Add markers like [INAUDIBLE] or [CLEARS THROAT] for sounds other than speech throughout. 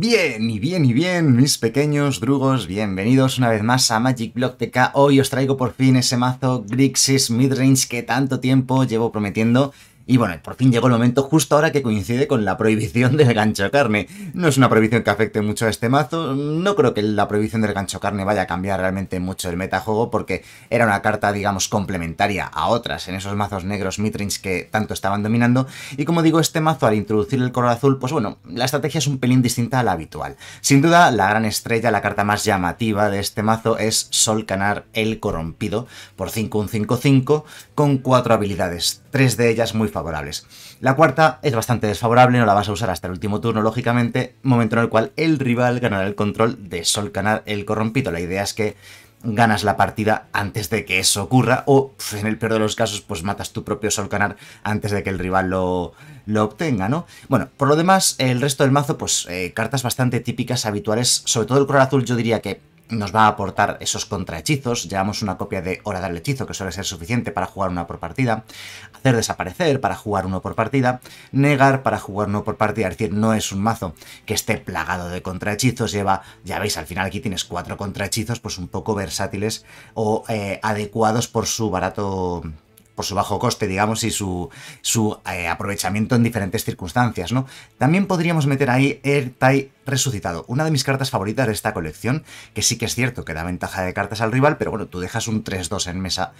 Bien, y bien, y bien, mis pequeños drugos, bienvenidos una vez más a Magic Block TK. Hoy os traigo por fin ese mazo Grixis Midrange que tanto tiempo llevo prometiendo y bueno, por fin llegó el momento justo ahora que coincide con la prohibición del gancho carne. No es una prohibición que afecte mucho a este mazo, no creo que la prohibición del gancho carne vaya a cambiar realmente mucho el metajuego porque era una carta, digamos, complementaria a otras en esos mazos negros midrange que tanto estaban dominando. Y como digo, este mazo al introducir el color azul, pues bueno, la estrategia es un pelín distinta a la habitual. Sin duda, la gran estrella, la carta más llamativa de este mazo es Solcanar el Corrompido por 5 un 5-5 con 4 habilidades, tres de ellas muy La cuarta es bastante desfavorable, no la vas a usar hasta el último turno, lógicamente, momento en el cual el rival ganará el control de Solcanar el Corrompido. La idea es que ganas la partida antes de que eso ocurra, o en el peor de los casos, pues matas tu propio Solcanar antes de que el rival lo, lo obtenga, ¿no? Bueno, por lo demás, el resto del mazo, pues eh, cartas bastante típicas, habituales, sobre todo el color azul, yo diría que nos va a aportar esos contrahechizos. Llevamos una copia de Hora del Hechizo, que suele ser suficiente para jugar una por partida. Hacer desaparecer para jugar uno por partida. Negar para jugar uno por partida. Es decir, no es un mazo que esté plagado de contrahechizos. Lleva, ya veis, al final aquí tienes cuatro contrahechizos, pues un poco versátiles o eh, adecuados por su barato por su bajo coste, digamos, y su, su eh, aprovechamiento en diferentes circunstancias, ¿no? También podríamos meter ahí el Tai resucitado, una de mis cartas favoritas de esta colección, que sí que es cierto que da ventaja de cartas al rival, pero bueno, tú dejas un 3-2 en mesa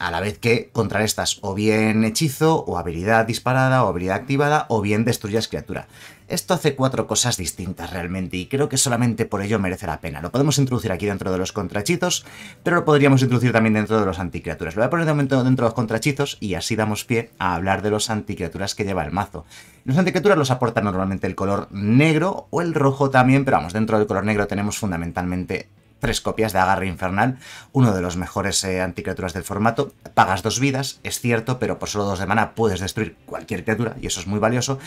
a la vez que contrarrestas o bien hechizo, o habilidad disparada, o habilidad activada, o bien destruyas criatura. Esto hace cuatro cosas distintas realmente y creo que solamente por ello merece la pena. Lo podemos introducir aquí dentro de los contrachizos, pero lo podríamos introducir también dentro de los anticriaturas. Lo voy a poner de momento dentro de los contrachizos y así damos pie a hablar de los anticriaturas que lleva el mazo. Los anticriaturas los aporta normalmente el color negro o el rojo también, pero vamos, dentro del color negro tenemos fundamentalmente tres copias de Agarre Infernal, uno de los mejores eh, anticriaturas del formato. Pagas dos vidas, es cierto, pero por solo dos de mana puedes destruir cualquier criatura y eso es muy valioso.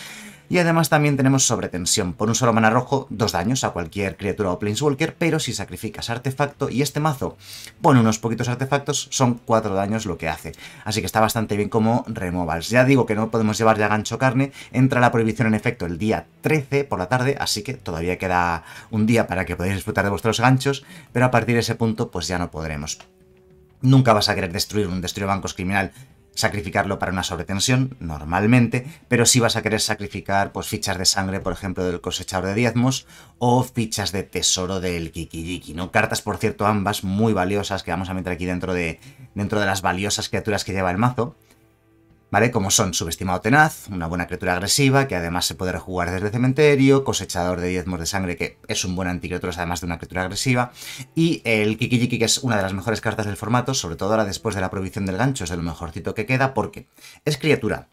Y además también tenemos sobretensión. Por un solo mana rojo, dos daños a cualquier criatura o planeswalker, pero si sacrificas artefacto y este mazo pone unos poquitos artefactos, son cuatro daños lo que hace. Así que está bastante bien como removals. Ya digo que no podemos llevar ya gancho carne, entra la prohibición en efecto el día 13 por la tarde, así que todavía queda un día para que podáis disfrutar de vuestros ganchos, pero a partir de ese punto pues ya no podremos. Nunca vas a querer destruir un destruir bancos criminal sacrificarlo para una sobretensión, normalmente, pero si vas a querer sacrificar pues, fichas de sangre, por ejemplo, del cosechador de diezmos, o fichas de tesoro del Kikijiki, ¿no? Cartas, por cierto, ambas muy valiosas que vamos a meter aquí dentro de, dentro de las valiosas criaturas que lleva el mazo. ¿Vale? Como son Subestimado Tenaz, una buena criatura agresiva que además se puede rejugar desde cementerio, Cosechador de diezmos de sangre que es un buen anticriatura además de una criatura agresiva, y el Kikijiki que es una de las mejores cartas del formato, sobre todo ahora después de la prohibición del gancho, es de lo mejorcito que queda porque es criatura,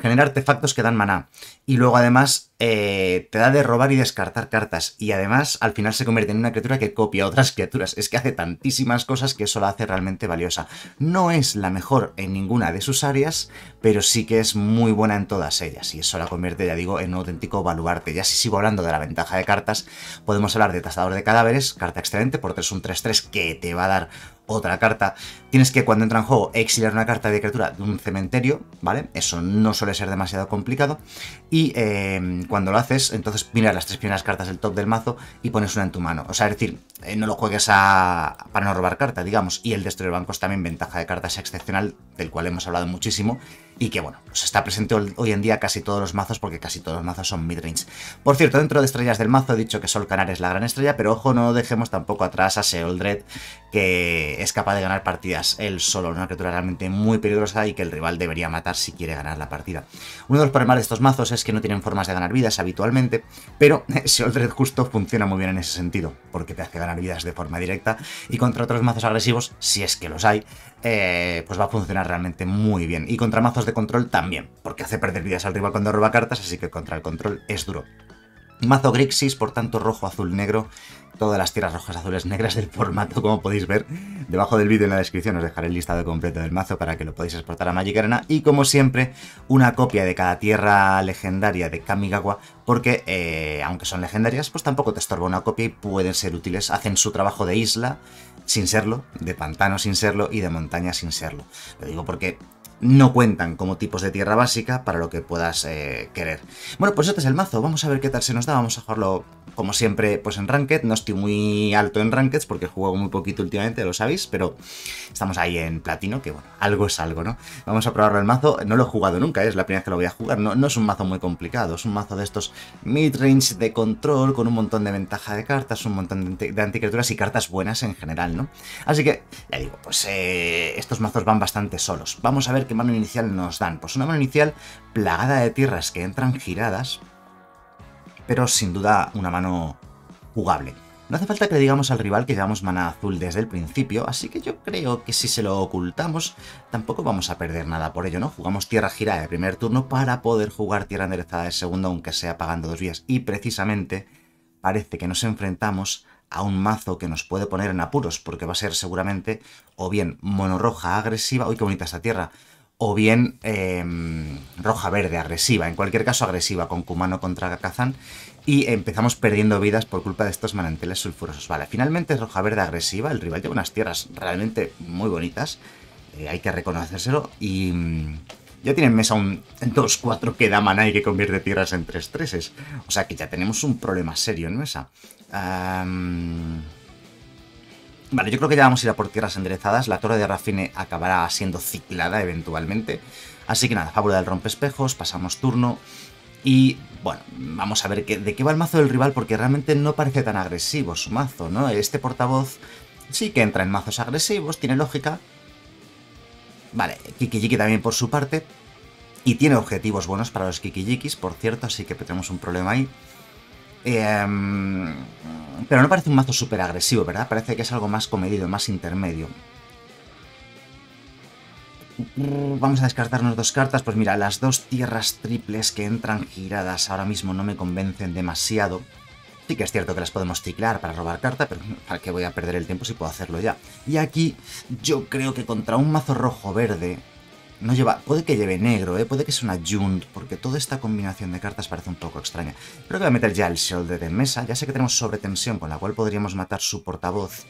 genera artefactos que dan maná, y luego además eh, te da de robar y descartar cartas. Y además al final se convierte en una criatura que copia otras criaturas. Es que hace tantísimas cosas que eso la hace realmente valiosa. No es la mejor en ninguna de sus áreas, pero sí que es muy buena en todas ellas. Y eso la convierte, ya digo, en un auténtico baluarte. Ya si sigo hablando de la ventaja de cartas, podemos hablar de Tasador de Cadáveres, carta excelente, por 3 un 3-3 que te va a dar otra carta. Tienes que cuando entra en juego exiliar una carta de criatura de un cementerio, ¿vale? Eso no suele ser demasiado complicado. Y eh, cuando lo haces, entonces miras las tres primeras cartas del top del mazo y pones una en tu mano. O sea, es decir, eh, no lo juegues a, para no robar carta, digamos. Y el destruir bancos también ventaja de cartas excepcional, del cual hemos hablado muchísimo y que bueno, pues está presente hoy en día casi todos los mazos porque casi todos los mazos son midrange. Por cierto, dentro de estrellas del mazo he dicho que Sol Canar es la gran estrella, pero ojo, no dejemos tampoco atrás a Seoldred, que es capaz de ganar partidas él solo, una criatura realmente muy peligrosa y que el rival debería matar si quiere ganar la partida. Uno de los problemas de estos mazos es que no tienen formas de ganar vidas habitualmente, pero [LAUGHS] Seoldred justo funciona muy bien en ese sentido, porque te hace ganar vidas de forma directa y contra otros mazos agresivos, si es que los hay, eh, pues va a funcionar realmente muy bien. Y contra mazos de control también, porque hace perder vidas al rival cuando roba cartas, así que contra el control es duro. Mazo Grixis, por tanto, rojo, azul, negro. Todas las tierras rojas, azules, negras del formato, como podéis ver. Debajo del vídeo en la descripción os dejaré el listado completo del mazo para que lo podáis exportar a Magic Arena. Y como siempre, una copia de cada tierra legendaria de Kamigawa, porque eh, aunque son legendarias, pues tampoco te estorba una copia y pueden ser útiles. Hacen su trabajo de isla sin serlo, de pantano sin serlo y de montaña sin serlo. Lo digo porque no cuentan como tipos de tierra básica para lo que puedas eh, querer. Bueno, pues este es el mazo, vamos a ver qué tal se nos da, vamos a jugarlo como siempre pues en Ranked, no estoy muy alto en Ranked porque juego muy poquito últimamente, lo sabéis, pero estamos ahí en platino, que bueno, algo es algo, ¿no? Vamos a probarlo el mazo, no lo he jugado nunca, es la primera vez que lo voy a jugar, no, es un mazo muy complicado, es un mazo de estos mid-range de control con un montón de ventaja de cartas, un montón de, anticriaturas y cartas buenas en general, ¿no? Así que, ya digo, pues eh, estos mazos van bastante solos. Vamos a ver qué mano inicial nos dan. Pues una mano inicial plagada de tierras que entran giradas, pero sin duda una mano jugable. No hace falta que le digamos al rival que llevamos mana azul desde el principio, así que yo creo que si se lo ocultamos, tampoco vamos a perder nada por ello, ¿no? Jugamos tierra girada de primer turno para poder jugar tierra enderezada de segundo, aunque sea pagando dos vías. Y precisamente parece que nos enfrentamos a un mazo que nos puede poner en apuros, porque va a ser seguramente o bien mono roja agresiva, uy qué bonita esta tierra, o bien em, roja-verde, agresiva, en cualquier caso agresiva, con Kumano contra Kazan, y empezamos perdiendo vidas por culpa de estos manantiales sulfurosos. Vale, finalmente es roja-verde agresiva, el rival lleva unas tierras realmente muy bonitas, eh, hay que reconocérselo, y mm, ya tiene en mesa un 2-4 que da mana y que convierte tierras en 3-3, o sea que ya tenemos un problema serio en mesa. Vale, yo creo que ya vamos a ir a por tierras enderezadas. La torre de Rafine acabará siendo ciclada eventualmente. Así que nada, fábula del rompespejos, pasamos turno. Y bueno, vamos a ver de qué va el mazo del rival, porque realmente no parece tan agresivo su mazo, ¿no? Este portavoz sí que entra en mazos agresivos, tiene lógica. Vale, Kikijiki también por su parte. Y tiene objetivos buenos para los Kikijikis, por cierto, así que tenemos un problema ahí. Em, pero no parece un mazo súper agresivo, ¿verdad? Parece que es algo más comedido, más intermedio. Vamos a descartarnos dos cartas. Pues mira, las dos tierras triples que entran giradas ahora mismo no me convencen demasiado. Sí que es cierto que las podemos ciclar para robar carta, pero ¿para qué voy a perder el tiempo si puedo hacerlo ya? Y aquí yo creo que contra un mazo rojo-verde no lleva, puede que lleve negro, ¿eh? puede que sea una Junt, porque toda esta combinación de cartas parece un poco extraña. Creo que voy a meter ya el Shoulder en mesa, ya sé que tenemos sobretensión, con la cual podríamos matar su portavoz.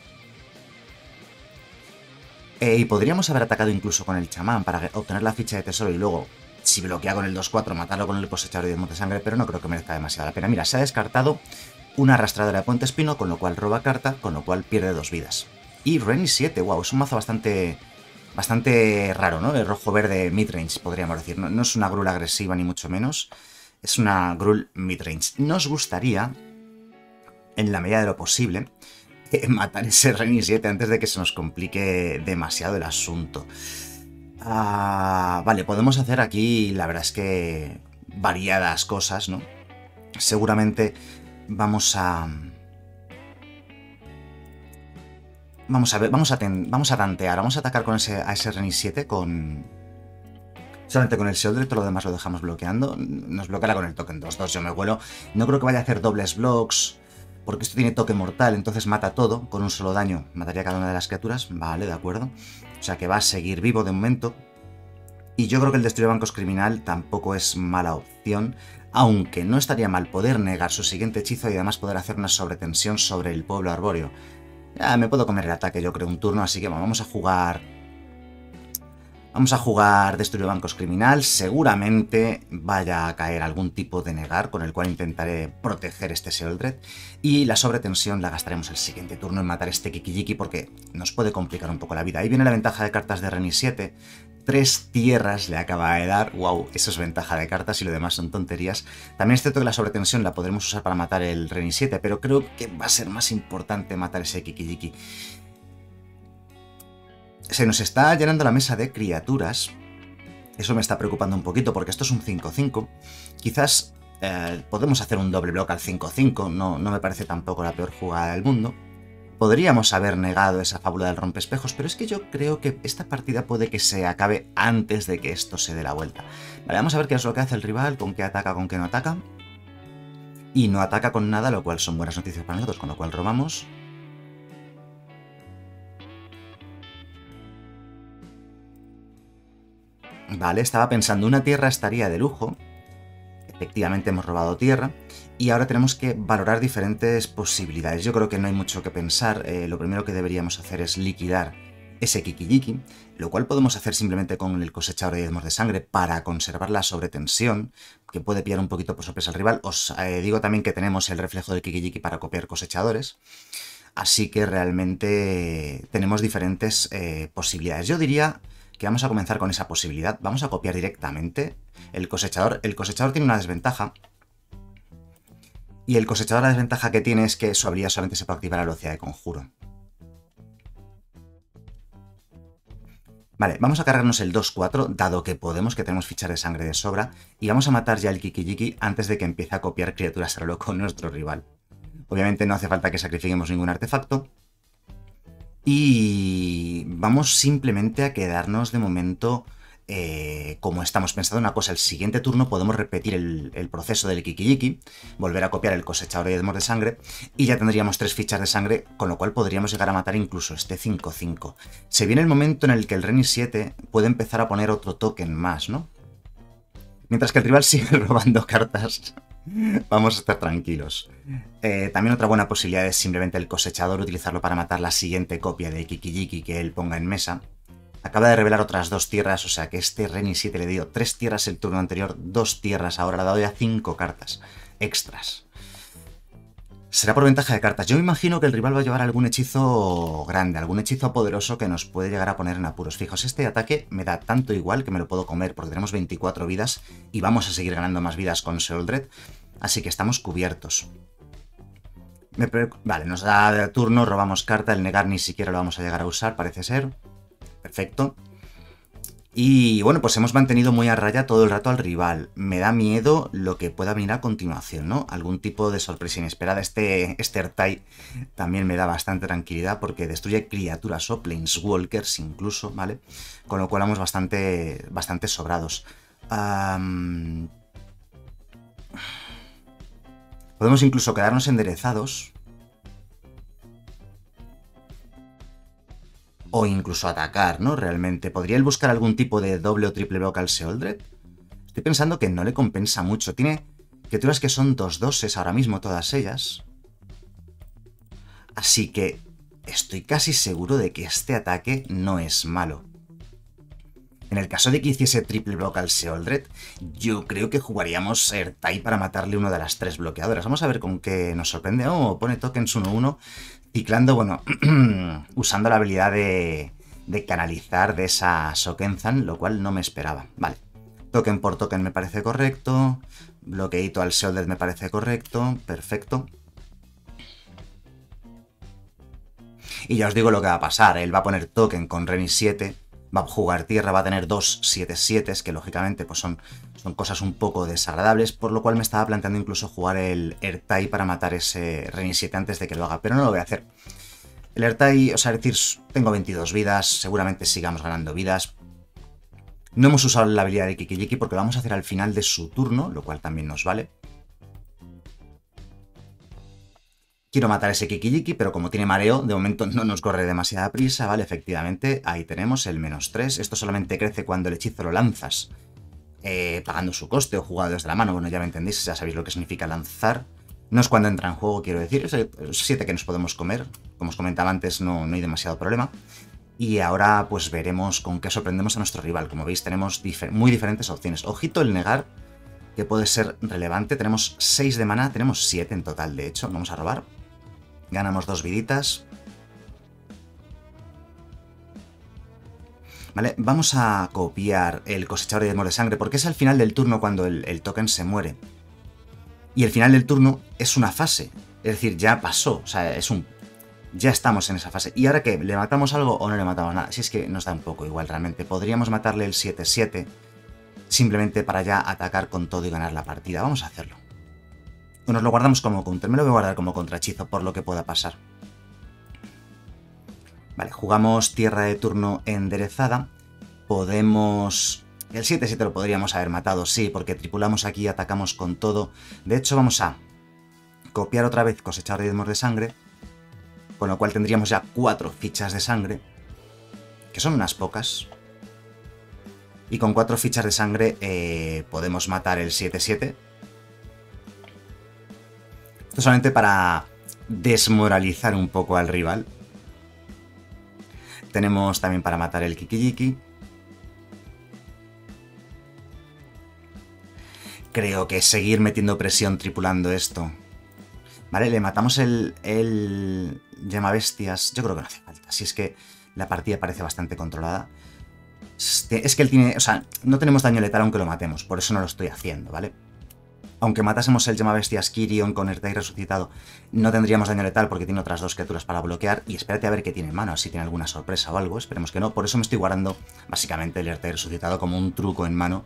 Eh, y podríamos haber atacado incluso con el chamán para obtener la ficha de tesoro y luego, si bloquea con el 2-4, matarlo con el cosechador de monte sangre, pero no creo que merezca demasiado la pena. Mira, se ha descartado una arrastradora de puente espino, con lo cual roba carta, con lo cual pierde dos vidas. Y Renny 7, wow, es un mazo bastante bastante raro, ¿no? El rojo-verde midrange, podríamos decir. No, es una grul agresiva ni mucho menos, es una grul midrange. Nos gustaría, en la medida de lo posible, [LAUGHS] matar ese Reni 7 antes de que se nos complique demasiado el asunto. Ah, vale, podemos hacer aquí, la verdad es que variadas cosas, ¿no? Seguramente vamos a Vamos a ver, vamos a, vamos a tantear, vamos a atacar con ese, a ese Reni 7 con... Solamente con el Shoulder, todo lo demás lo dejamos bloqueando. Nos bloqueará con el token 2-2, yo me vuelo. No creo que vaya a hacer dobles blocks, porque esto tiene toque mortal, entonces mata todo con un solo daño. Mataría cada una de las criaturas, vale, de acuerdo. O sea que va a seguir vivo de momento. Y yo creo que el destruir bancos criminal tampoco es mala opción, aunque no estaría mal poder negar su siguiente hechizo y además poder hacer una sobretensión sobre el pueblo arbóreo. Ya me puedo comer el ataque, yo creo, un turno, así que vamos a jugar... Vamos a jugar Destruir Bancos Criminal. Seguramente vaya a caer algún tipo de negar con el cual intentaré proteger este Seoldred. Y la sobretensión la gastaremos el siguiente turno en matar este Kikijiki porque nos puede complicar un poco la vida. Ahí viene la ventaja de cartas de Reni 7 tres tierras le acaba de dar. Wow, eso es ventaja de cartas y lo demás son tonterías. También es cierto que la sobretensión la podremos usar para matar el Reni 7, pero creo que va a ser más importante matar ese Kikijiki. Se nos está llenando la mesa de criaturas. Eso me está preocupando un poquito porque esto es un 5-5. Quizás eh, podemos hacer un doble bloque al 5-5, no, no me parece tampoco la peor jugada del mundo. Podríamos haber negado esa fábula del rompespejos, pero es que yo creo que esta partida puede que se acabe antes de que esto se dé la vuelta. Vale, vamos a ver qué es lo que hace el rival, con qué ataca, con qué no ataca. Y no ataca con nada, lo cual son buenas noticias para nosotros, con lo cual robamos. Vale, estaba pensando, una tierra estaría de lujo. Efectivamente hemos robado tierra y ahora tenemos que valorar diferentes posibilidades. Yo creo que no hay mucho que pensar. Eh, lo primero que deberíamos hacer es liquidar ese Kikijiki, lo cual podemos hacer simplemente con el cosechador de diezmos de sangre para conservar la sobretensión, que puede pillar un poquito por sorpresa al rival. Os eh, digo también que tenemos el reflejo del Kikijiki para copiar cosechadores. Así que realmente tenemos diferentes eh, posibilidades. Yo diría que vamos a comenzar con esa posibilidad. Vamos a copiar directamente el cosechador. El cosechador tiene una desventaja. Y el cosechador la desventaja que tiene es que su habilidad solamente se puede activar a velocidad de conjuro. Vale, vamos a cargarnos el 2-4, dado que podemos, que tenemos fichas de sangre de sobra, y vamos a matar ya el Kikijiki antes de que empiece a copiar criaturas a lo con nuestro rival. Obviamente no hace falta que sacrifiquemos ningún artefacto. Y vamos simplemente a quedarnos de momento eh, como estamos pensando una cosa, el siguiente turno podemos repetir el, proceso del Kikijiki, volver a copiar el cosechador de de sangre, y ya tendríamos tres fichas de sangre, con lo cual podríamos llegar a matar incluso este 5-5. Se viene el momento en el que el Reni 7 puede empezar a poner otro token más, ¿no? Mientras que el rival [LAUGHS] sigue robando cartas, vamos a estar tranquilos. Eh, también otra buena posibilidad es simplemente el cosechador utilizarlo para matar la siguiente copia de Kikijiki que él ponga en mesa. Acaba de revelar otras dos tierras, o sea que este Reni 7 le dio tres tierras el turno anterior, dos tierras, ahora le ha dado ya cinco cartas extras. Será por ventaja de cartas. Yo me imagino que el rival va a llevar algún hechizo grande, algún hechizo poderoso que nos puede llegar a poner en apuros. Fijaos, este ataque me da tanto igual que me lo puedo comer porque tenemos 24 vidas y vamos a seguir ganando más vidas con Seoldred, así que estamos cubiertos. Vale, nos da turno, robamos carta, el negar ni siquiera lo vamos a llegar a usar, parece ser. Perfecto. Y bueno, pues hemos mantenido muy a raya todo el rato al rival. Me da miedo lo que pueda venir a continuación, ¿no? Algún tipo de sorpresa inesperada. Este, este también me da bastante tranquilidad porque destruye criaturas o planeswalkers incluso, ¿vale? Con lo cual vamos bastante, bastante sobrados. Podemos incluso quedarnos enderezados o incluso atacar, ¿no? Realmente. ¿Podría él buscar algún tipo de doble o triple block al Seoldred? Estoy pensando que no le compensa mucho. Tiene criaturas que son dos doses ahora mismo, todas ellas. Así que estoy casi seguro de que este ataque no es malo. En el caso de que hiciese triple block al Seoldred, yo creo que jugaríamos Ertai para matarle uno de las tres bloqueadoras. Vamos a ver con qué nos sorprende. Oh, pone tokens 1-1 ciclando, bueno, [CLEARS THROAT] usando la habilidad de, canalizar de esa Sokenzan, lo cual no me esperaba. Vale, token por token me parece correcto, bloqueito al Seoldred me parece correcto, perfecto. Y ya os digo lo que va a pasar, él va a poner token con Reni 7, va a jugar tierra, va a tener dos 7-7, que lógicamente pues son, son cosas un poco desagradables, por lo cual me estaba planteando incluso jugar el Ertai para matar ese 7 antes de que lo haga, pero no lo voy a hacer. El Ertai, o sea, decir, tengo 22 vidas, seguramente sigamos ganando vidas. No hemos usado la habilidad de Kikijiki porque lo vamos a hacer al final de su turno, lo cual también nos vale. Quiero matar a ese Kikijiki, pero como tiene mareo, de momento no nos corre demasiada prisa, ¿vale? Efectivamente, ahí tenemos el menos 3. Esto solamente crece cuando el hechizo lo lanzas, eh, pagando su coste o jugado desde la mano. Bueno, ya me entendéis, ya sabéis lo que significa lanzar. No es cuando entra en juego, quiero decir. Es 7 que nos podemos comer. Como os comentaba antes, no, no hay demasiado problema. Y ahora pues veremos con qué sorprendemos a nuestro rival. Como veis, tenemos muy diferentes opciones. Ojito el negar, que puede ser relevante. Tenemos 6 de mana, tenemos 7 en total, de hecho. Vamos a robar. Ganamos dos viditas. Vale, vamos a copiar el cosechador de de sangre porque es al final del turno cuando el, token se muere. Y el final del turno es una fase. Es decir, ya pasó. O sea, es un... Ya estamos en esa fase. ¿Y ahora qué? ¿Le matamos algo o no le matamos nada? Si es que nos da un poco igual realmente. Podríamos matarle el 7-7 simplemente para ya atacar con todo y ganar la partida. Vamos a hacerlo. Nos lo guardamos como counter. Me lo voy a guardar como contrahechizo por lo que pueda pasar. Vale, jugamos tierra de turno enderezada. Podemos... El 7-7 lo podríamos haber matado, sí, porque tripulamos aquí, atacamos con todo. De hecho, vamos a copiar otra vez cosechar ritmos de sangre. Con lo cual tendríamos ya cuatro fichas de sangre. Que son unas pocas. Y con cuatro fichas de sangre eh, podemos matar el 7-7 solamente para desmoralizar un poco al rival. Tenemos también para matar el Kikijiki. Creo que seguir metiendo presión tripulando esto. Vale, le matamos el, el llama bestias. Yo creo que no hace falta. Si es que la partida parece bastante controlada. Este, es que él tiene... O sea, no tenemos daño letal aunque lo matemos. Por eso no lo estoy haciendo, ¿vale? Aunque matásemos el llama bestias Kirion con y resucitado, no tendríamos daño letal porque tiene otras dos criaturas para bloquear. Y espérate a ver qué tiene en mano, si tiene alguna sorpresa o algo. Esperemos que no. Por eso me estoy guardando básicamente el Ertai resucitado como un truco en mano.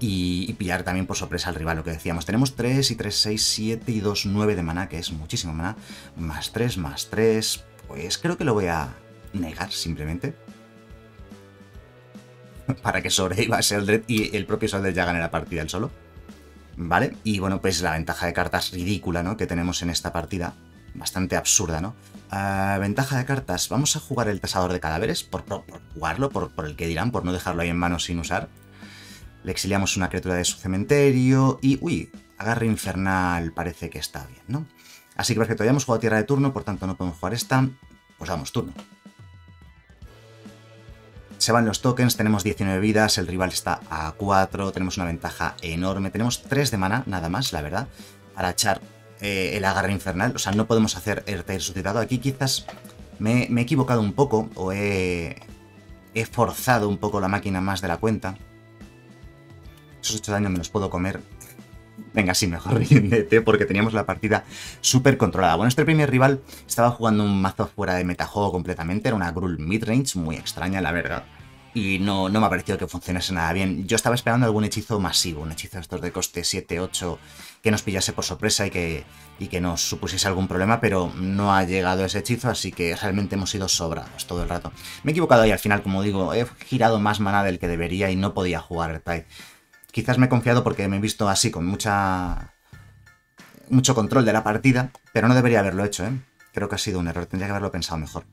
Y, pillar también por sorpresa al rival, lo que decíamos. Tenemos 3 y 3, 6, 7 y 2, 9 de maná, que es muchísimo maná. Más 3, más 3. Pues creo que lo voy a negar simplemente. [LAUGHS] Para que sobreviva Sheldred y el propio Sheldred ya gane la partida él solo. ¿Vale? Y bueno, pues la ventaja de cartas ridícula, ¿no? Que tenemos en esta partida. Bastante absurda, ¿no? Ah, ventaja de cartas. Vamos a jugar el tasador de cadáveres. Por, jugarlo, por, por, el que dirán, por no dejarlo ahí en manos sin usar. Le exiliamos una criatura de su cementerio. Y, uy, agarre infernal parece que está bien, ¿no? Así que perfecto, ya hemos jugado tierra de turno, por tanto no podemos jugar esta. Pues vamos, turno. Se van los tokens, tenemos 19 vidas, el rival está a 4, tenemos una ventaja enorme. Tenemos 3 de mana, nada más, la verdad, para echar eh, el agarre infernal. O sea, no podemos hacer el resucitado. Aquí quizás me, he equivocado un poco o he, he forzado un poco la máquina más de la cuenta. Esos 8 daños me los puedo comer. Venga, sí, mejor [LAUGHS] ríndete porque teníamos la partida súper controlada. Bueno, este primer rival estaba jugando un mazo fuera de metajuego completamente. Era una Gruul midrange muy extraña, la verdad y no, no me ha parecido que funcionase nada bien. Yo estaba esperando algún hechizo masivo, un hechizo estos de coste 7-8 que nos pillase por sorpresa y que, y que nos supusiese algún problema, pero no ha llegado ese hechizo, así que realmente hemos sido sobrados todo el rato. Me he equivocado ahí al final, como digo, he girado más mana del que debería y no podía jugar el Tide. Quizás me he confiado porque me he visto así, con mucha mucho control de la partida, pero no debería haberlo hecho, ¿eh? Creo que ha sido un error, tendría que haberlo pensado mejor.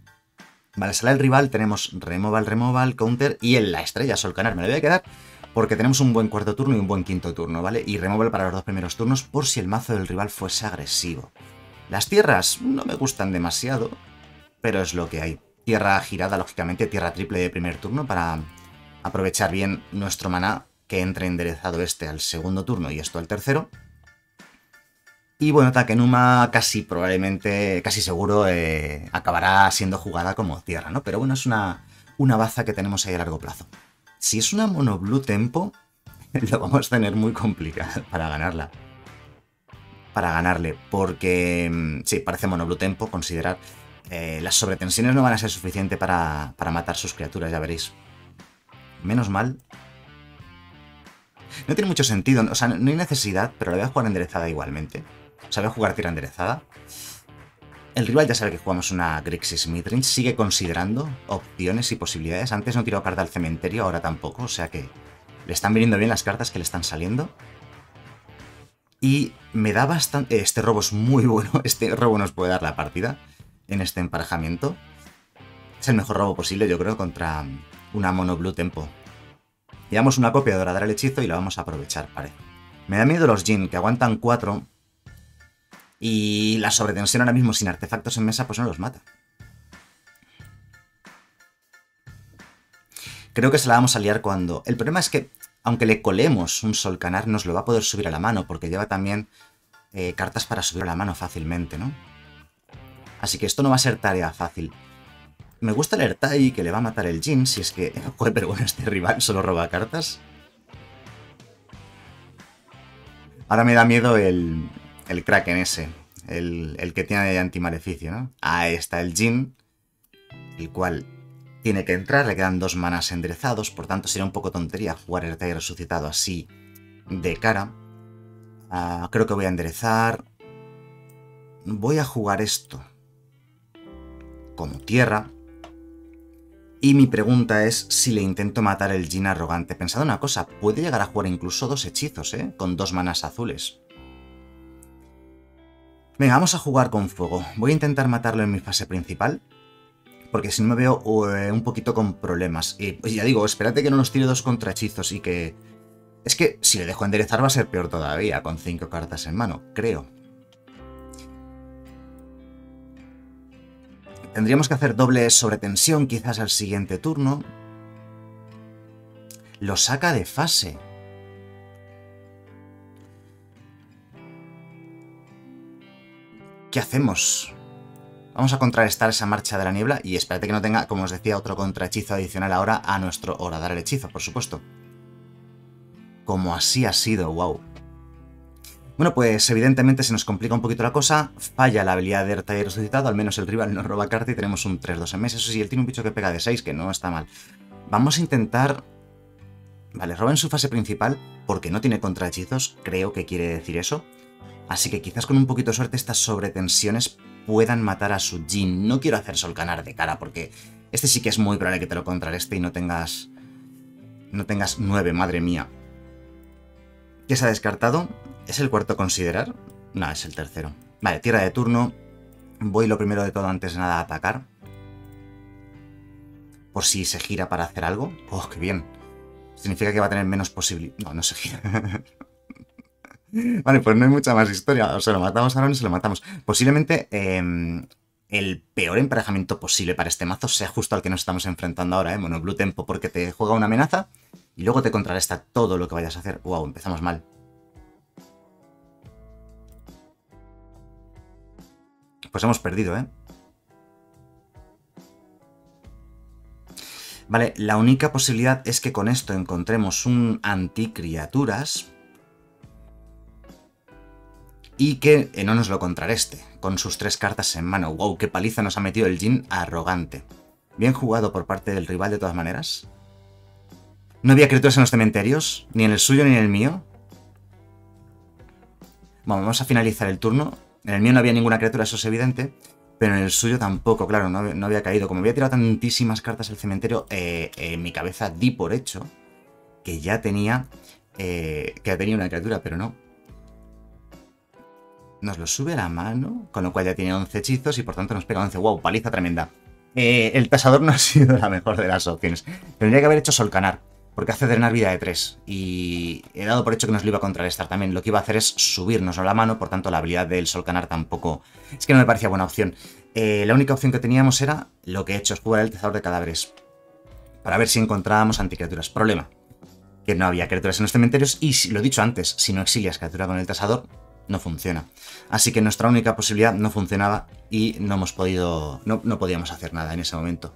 Vale, sale el rival, tenemos removal, removal, counter y en la estrella Solcanar. Me lo voy a quedar porque tenemos un buen cuarto turno y un buen quinto turno, ¿vale? Y removal para los dos primeros turnos por si el mazo del rival fuese agresivo. Las tierras no me gustan demasiado, pero es lo que hay. Tierra girada, lógicamente, tierra triple de primer turno para aprovechar bien nuestro maná que entre enderezado este al segundo turno y esto al tercero. Y bueno, Takenuma casi probablemente, casi seguro, eh, acabará siendo jugada como tierra, ¿no? Pero bueno, es una, una baza que tenemos ahí a largo plazo. Si es una mono blue tempo, [LAUGHS] lo vamos a tener muy complicado para ganarla. Para ganarle, porque mm, sí, parece mono blue tempo, considerar. Eh, las sobretensiones no van a ser suficientes para, para matar sus criaturas, ya veréis. Menos mal. No tiene mucho sentido, o sea, no hay necesidad, pero la voy a jugar enderezada igualmente sabe jugar tira enderezada. El rival ya sabe que jugamos una Grixis Midrange, sigue considerando opciones y posibilidades. Antes no tiró carta al cementerio, ahora tampoco, o sea que le están viniendo bien las cartas que le están saliendo. Y me da bastante... Este robo es muy [LAUGHS] bueno, este robo nos puede dar la partida en este emparejamiento. Es el mejor robo posible, yo creo, contra una mono blue tempo. Llevamos una copia de Doradar el Hechizo y la vamos a aprovechar, parece. Me da miedo los Jin, que aguantan 4 y la sobretensión ahora mismo sin artefactos en mesa pues no los mata. Creo que se la vamos a liar cuando... El problema es que, aunque le colemos un Solcanar, nos lo va a poder subir a la mano, porque lleva también eh, cartas para subir a la mano fácilmente, ¿no? Así que esto no va a ser tarea fácil. Me gusta el y que le va a matar el Jin, si es que... [LAUGHS] Joder, pero bueno, este rival solo roba cartas. Ahora me da miedo el, el Kraken ese, el, que tiene antimaleficio, ¿no? Ahí está el Jin, el cual tiene que entrar, le quedan dos manas enderezados, por tanto sería un poco tontería jugar el Rey resucitado así de cara. Ah, creo que voy a enderezar. Voy a jugar esto como tierra. Y mi pregunta es si le intento matar el Jin arrogante. Pensad una cosa, puede llegar a jugar incluso dos hechizos, ¿eh? Con dos manas azules. Venga, vamos a jugar con fuego. Voy a intentar matarlo en mi fase principal. Porque si no me veo eh, un poquito con problemas. Y pues ya digo, espérate que no nos tire dos contrahechizos y que... Es que si le dejo enderezar va a ser peor todavía, con cinco cartas en mano, creo. Tendríamos que hacer doble sobretensión quizás al siguiente turno. Lo saca de fase. ¿Qué hacemos? Vamos a contrarrestar esa marcha de la niebla y espérate que no tenga, como os decía, otro contrahechizo adicional ahora a nuestro dar el hechizo, por supuesto. Como así ha sido, wow. Bueno, pues evidentemente se nos complica un poquito la cosa, falla la habilidad de retalle resucitado, al menos el rival nos roba carta y tenemos un 3-2 en mes. Eso sí, él tiene un bicho que pega de 6, que no está mal. Vamos a intentar... Vale, roba en su fase principal, porque no tiene contrahechizos, creo que quiere decir eso. Así que quizás con un poquito de suerte estas sobretensiones puedan matar a su Jin. No quiero hacer Solcanar de cara porque este sí que es muy probable que te lo contrarreste y no tengas... No tengas nueve, madre mía. ¿Qué se ha descartado? ¿Es el cuarto considerar? No, es el tercero. Vale, tierra de turno. Voy lo primero de todo antes de nada a atacar. Por si se gira para hacer algo. ¡Oh, qué bien! Significa que va a tener menos posibilidad. No, no se gira. [LAUGHS] Vale, pues no hay mucha más historia. O sea, lo matamos ahora y se lo matamos. Posiblemente em, el peor emparejamiento posible para este mazo sea justo al que nos estamos enfrentando ahora, ¿eh? Bueno, Blue Tempo, porque te juega una amenaza y luego te contrarresta todo lo que vayas a hacer. Wow, empezamos mal. Pues hemos perdido, ¿eh? Vale, la única posibilidad es que con esto encontremos un anticriaturas, y que eh, no nos lo contrareste, con sus tres cartas en mano. ¡Wow! ¡Qué paliza nos ha metido el Jin arrogante! Bien jugado por parte del rival de todas maneras. No había criaturas en los cementerios, ni en el suyo ni en el mío. Bueno, vamos a finalizar el turno. En el mío no había ninguna criatura, eso es evidente. Pero en el suyo tampoco, claro, no, había caído. Como había tirado tantísimas cartas al cementerio, eh, en mi cabeza di por hecho que ya tenía, eh, que tenía una criatura, pero no nos lo sube a la mano, con lo cual ya tiene 11 hechizos y por tanto nos pega 11. ¡Wow! Paliza tremenda. Eh, el tasador no ha sido la mejor de las opciones. Tendría que haber hecho Solcanar, porque hace drenar vida de 3. Y he dado por hecho que nos lo iba a contrarrestar también. Lo que iba a hacer es subirnos a la mano, por tanto la habilidad del Solcanar tampoco... Es que no me parecía buena opción. Eh, la única opción que teníamos era lo que he hecho, es jugar el tasador de cadáveres. Para ver si encontrábamos anticriaturas. Problema. Que no había criaturas en los cementerios y, lo he dicho antes, si no exilias criatura con el tasador, no funciona. Así que nuestra única posibilidad no funcionaba y no hemos podido. No, podíamos hacer nada en ese momento.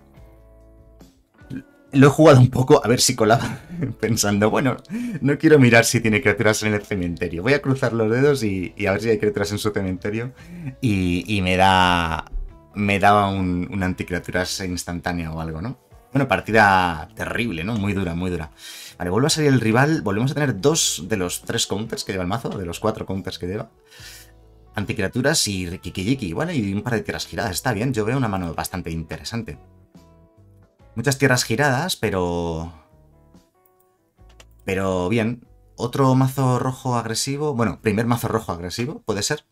Lo he jugado un poco a ver si colaba, [LAUGHS] pensando, bueno, no quiero mirar si tiene criaturas en el cementerio. Voy a cruzar los dedos y, a ver si hay criaturas en su cementerio. Y, me da. Me daba un, un anticriaturas instantánea o algo, ¿no? Bueno, partida terrible, ¿no? Muy dura, muy dura. Vale, vuelve a salir el rival. Volvemos a tener dos de los tres counters que lleva el mazo, de los cuatro counters que lleva. Anticriaturas y Rikikijiki, ¿vale? Y un par de tierras giradas. Está bien, yo veo una mano bastante interesante. Muchas tierras giradas, pero... Pero bien. Otro mazo rojo agresivo. Bueno, primer mazo rojo agresivo, ¿puede ser?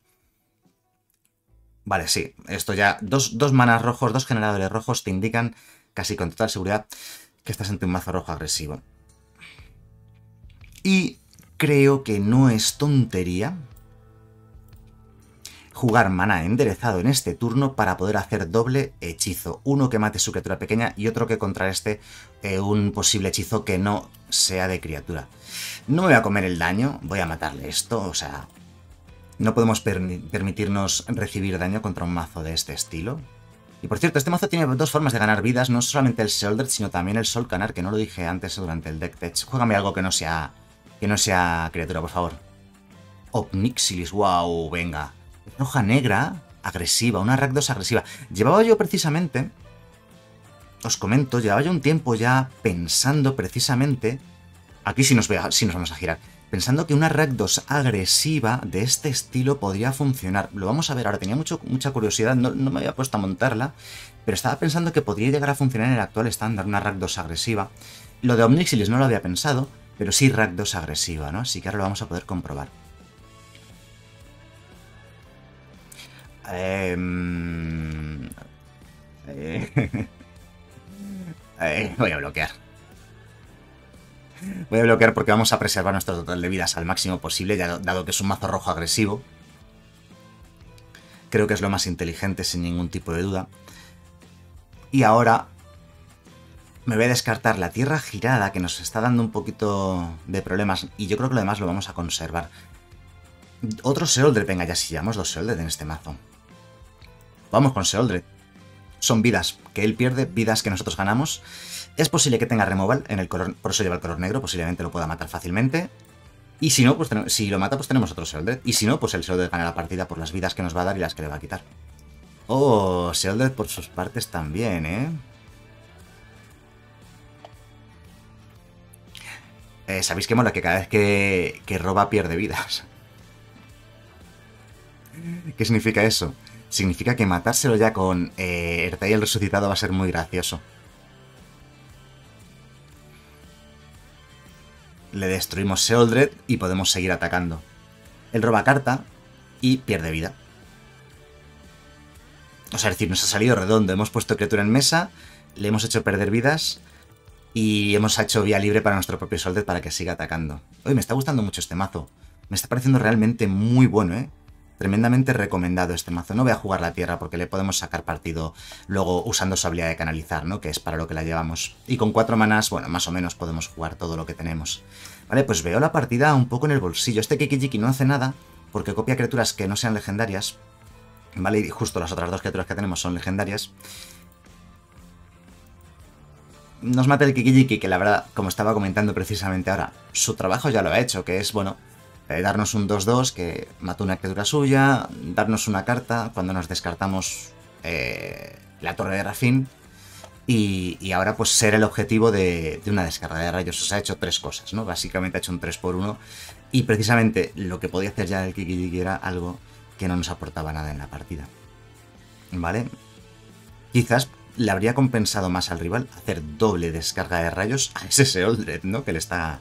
Vale, sí. Esto ya... Dos, dos manas rojos, dos generadores rojos te indican casi con total seguridad que estás ante un mazo rojo agresivo. Y creo que no es tontería jugar mana enderezado en este turno para poder hacer doble hechizo. Uno que mate su criatura pequeña y otro que contrarreste eh, un posible hechizo que no sea de criatura. No me voy a comer el daño, voy a matarle esto, o sea... No podemos permitirnos recibir daño contra un mazo de este estilo. Y por cierto, este mazo tiene dos formas de ganar vidas, no solamente el Shoulder, sino también el Soul Canar, que no lo dije antes durante el deck tech. Juégame algo que no sea que no sea criatura, por favor. Omnixilis, wow, venga. Roja negra, agresiva, una Rakdos agresiva. Llevaba yo precisamente, os comento, llevaba yo un tiempo ya pensando precisamente, aquí sí nos, nos vamos a girar, pensando que una Rakdos agresiva de este estilo podría funcionar. Lo vamos a ver ahora, tenía mucho, mucha curiosidad, no, me había puesto a montarla, pero estaba pensando que podría llegar a funcionar en el actual estándar una Rakdos agresiva. Lo de Omnixilis no lo había pensado, pero sí Rakdos agresiva, ¿no? Así que ahora lo vamos a poder comprobar. Em, eh, [LAUGHS] eh, voy a bloquear. Voy a bloquear porque vamos a preservar nuestro total de vidas al máximo posible, dado que es un mazo rojo agresivo. Creo que es lo más inteligente, sin ningún tipo de duda. Y ahora me voy a descartar la tierra girada, que nos está dando un poquito de problemas, y yo creo que lo demás lo vamos a conservar. Otro Seoldred, venga, ya si llevamos dos Seoldred en este mazo. Vamos con Seoldred. Son vidas que él pierde, vidas que nosotros ganamos. Es posible que tenga removal en el color, por eso lleva el color negro, posiblemente lo pueda matar fácilmente. Y si no, pues si lo mata, pues tenemos otro Seoldred. Y si no, pues el Seoldred gana la partida por las vidas que nos va a dar y las que le va a quitar. Oh, Seoldred por sus partes también, ¿eh? Eh, ¿Sabéis qué mola? Que cada vez que, roba pierde vidas. ¿Qué significa eso? Significa que matárselo ya con eh, el resucitado va a ser muy gracioso. Le destruimos Seoldred y podemos seguir atacando. Él roba carta y pierde vida. O sea, es decir, nos ha salido redondo. Hemos puesto criatura en mesa, le hemos hecho perder vidas y hemos hecho vía libre para nuestro propio Soldet para que siga atacando. Oye, me está gustando mucho este mazo. Me está pareciendo realmente muy bueno, ¿eh? Tremendamente recomendado este mazo. No voy a jugar la tierra porque le podemos sacar partido luego usando su habilidad de canalizar, ¿no? Que es para lo que la llevamos. Y con cuatro manas, bueno, más o menos podemos jugar todo lo que tenemos. Vale, pues veo la partida un poco en el bolsillo. Este Kikijiki no hace nada porque copia criaturas que no sean legendarias. Vale, y justo las otras dos criaturas que tenemos son legendarias nos mata el Kikijiki, que la verdad, como estaba comentando precisamente ahora, su trabajo ya lo ha hecho, que es, bueno, eh, darnos un 2-2 que mata una criatura suya, darnos una carta cuando nos descartamos eh, la torre de Rafin, y, ahora pues ser el objetivo de, una descarga de rayos. O sea, ha hecho tres cosas, ¿no? Básicamente ha hecho un 3x1, y precisamente lo que podía hacer ya el Kikijiki era algo que no nos aportaba nada en la partida. ¿Vale? Quizás le habría compensado más al rival hacer doble descarga de rayos a ese Seoldred, ¿no? Que le está,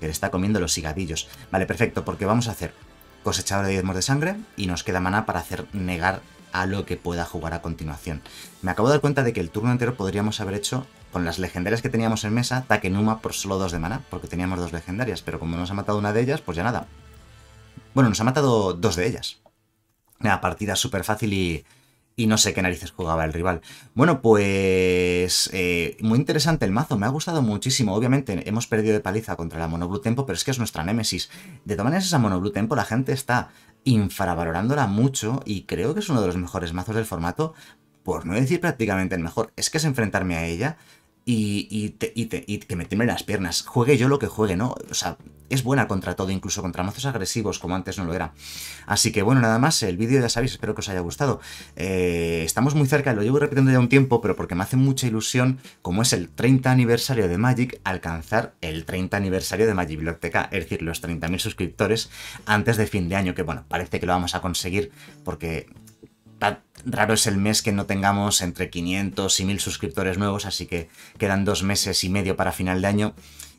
que le está comiendo los higadillos. Vale, perfecto, porque vamos a hacer cosechador de diezmos de sangre y nos queda mana para hacer negar a lo que pueda jugar a continuación. Me acabo de dar cuenta de que el turno entero podríamos haber hecho con las legendarias que teníamos en mesa, Takenuma por solo dos de mana, porque teníamos dos legendarias, pero como nos ha matado una de ellas, pues ya nada. Bueno, nos ha matado dos de ellas. Una partida súper fácil y, y no sé qué narices jugaba el rival. Bueno, pues eh, muy interesante el mazo, me ha gustado muchísimo. Obviamente hemos perdido de paliza contra la Mono Blue Tempo, pero es que es nuestra némesis. De todas maneras, esa Mono Blue Tempo la gente está infravalorándola mucho y creo que es uno de los mejores mazos del formato, por no decir prácticamente el mejor. Es que es enfrentarme a ella y, y, que me tiemblen las piernas. Juegue yo lo que juegue, ¿no? O sea, es buena contra todo, incluso contra mazos agresivos, como antes no lo era. Así que bueno, nada más, el vídeo ya sabéis, espero que os haya gustado. Eh, estamos muy cerca, lo llevo repitiendo ya un tiempo, pero porque me hace mucha ilusión, como es el 30 aniversario de Magic, alcanzar el 30 aniversario de Magic Biblioteca, es decir, los 30.000 suscriptores antes de fin de año, que bueno, parece que lo vamos a conseguir porque raro es el mes que no tengamos entre 500 y 1000 suscriptores nuevos, así que quedan dos meses y medio para final de año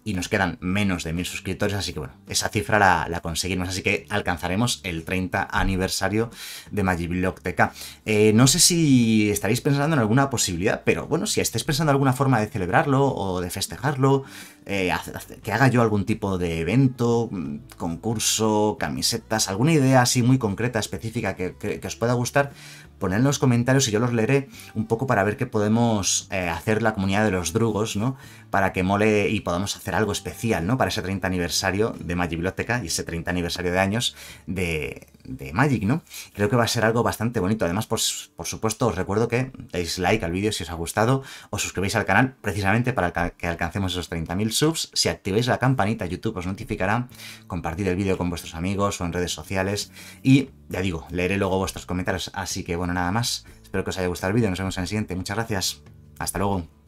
y nos quedan menos de 1000 suscriptores, así que bueno, esa cifra la, conseguimos, así que alcanzaremos el 30 aniversario de Magiblock TK. Eh, no sé si estaréis pensando en alguna posibilidad, pero bueno, si estáis pensando en alguna forma de celebrarlo o de festejarlo, eh, que haga yo algún tipo de evento, mm, concurso, camisetas, alguna idea así muy concreta, específica que os pueda gustar, poned en los comentarios y yo los leeré un poco para ver qué podemos eh, hacer la comunidad de los drugos, ¿no? Para que mole y podamos hacer algo especial, ¿no? Para ese 30 aniversario de Magic Biblioteca y ese 30 aniversario de años de, de Magic, ¿no? Creo que va a ser algo bastante bonito. Además, pues, por supuesto, os recuerdo que deis like al vídeo si os ha gustado, os suscribáis al canal precisamente para que alcancemos esos 30.000 subs. Si activáis la campanita, YouTube os notificará. Compartir el vídeo con vuestros amigos o en redes sociales. Y, ya digo, leeré luego vuestros comentarios. Así que, bueno, nada más. Espero que os haya gustado el vídeo. Nos vemos en el siguiente. Muchas gracias. Hasta luego.